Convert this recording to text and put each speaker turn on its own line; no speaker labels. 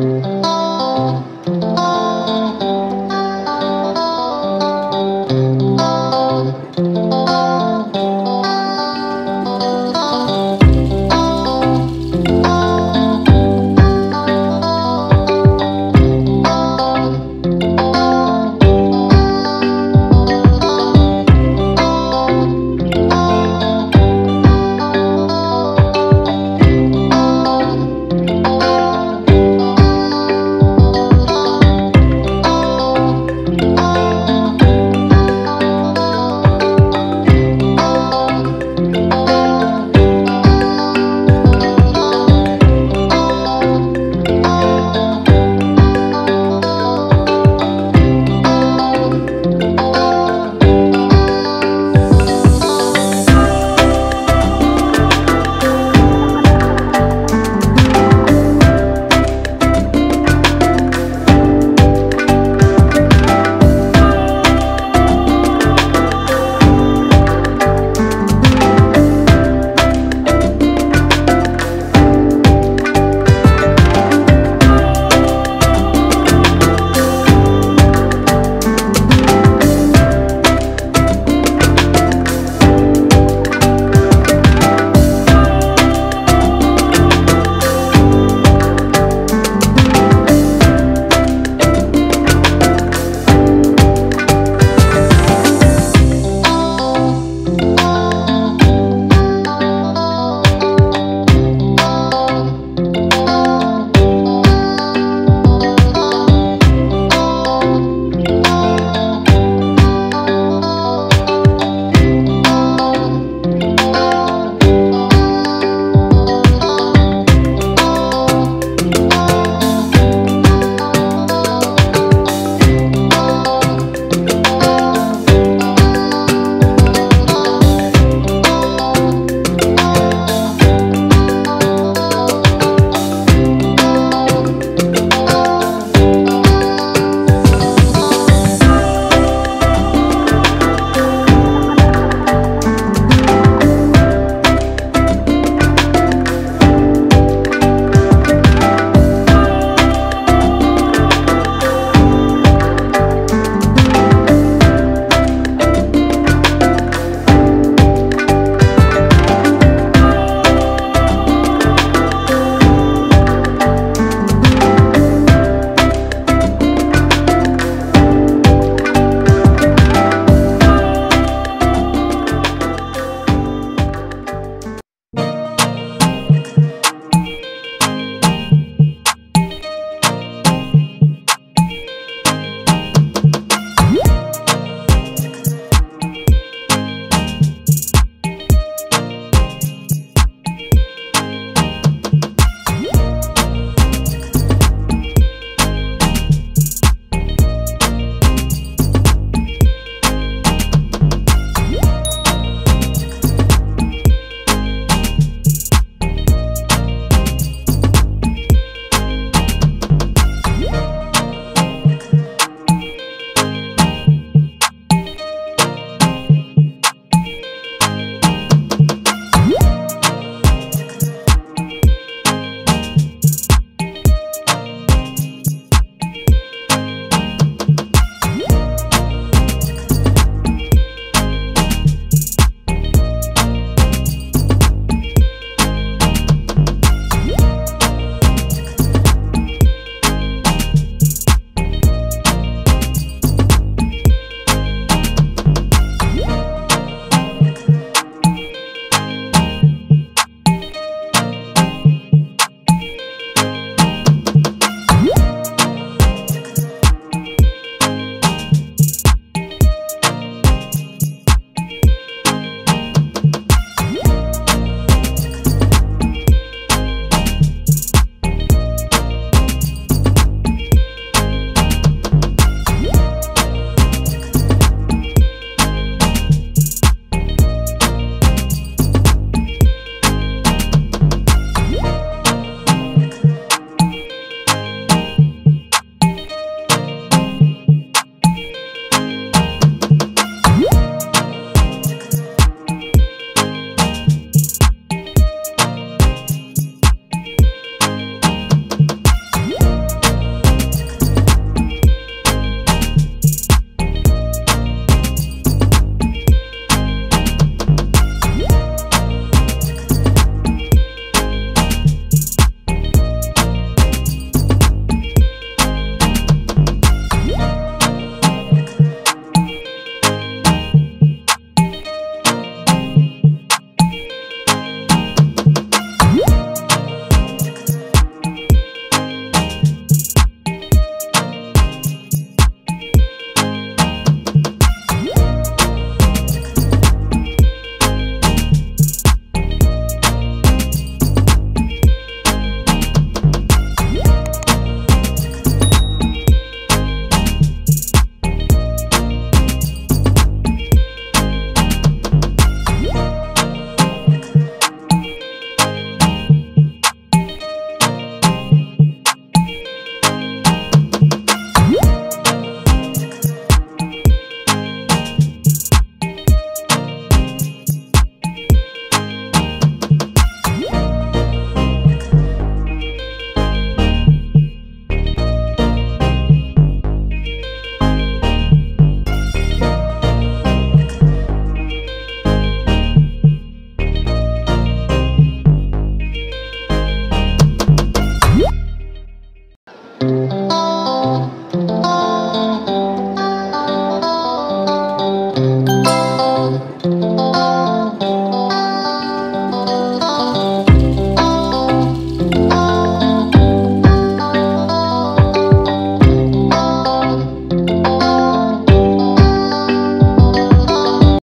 Música